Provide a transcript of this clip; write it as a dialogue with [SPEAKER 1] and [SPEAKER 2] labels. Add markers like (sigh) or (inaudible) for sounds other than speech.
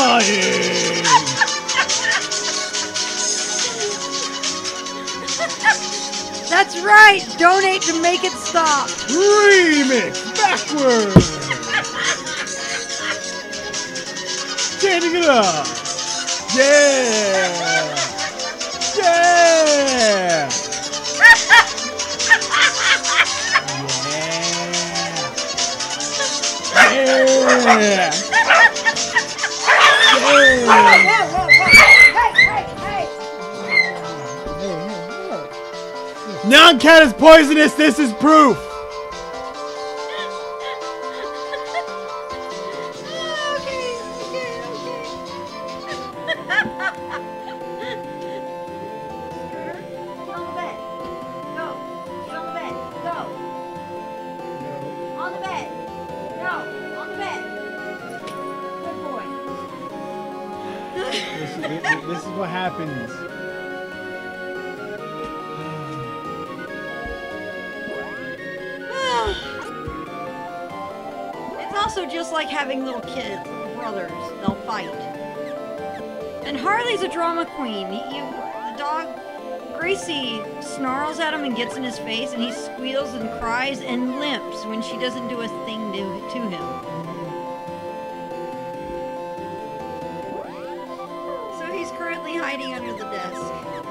[SPEAKER 1] terrifying.
[SPEAKER 2] That's right. Donate to make it stop.
[SPEAKER 1] Remix backwards. Standing it up. Yeah. Yeah. (laughs) Yeah. Nyan Cat is poisonous. This is proof.
[SPEAKER 2] On the bed. Go. Get on the bed. Go. On the bed. No. On the bed. Good boy.
[SPEAKER 1] This, this, this is what happens.
[SPEAKER 2] also just like having little kids, little brothers. They'll fight. And Harley's a drama queen. He, he, the dog, Gracie, snarls at him and gets in his face, and he squeals and cries and limps when she doesn't do a thing to, to him. So he's currently hiding under the desk.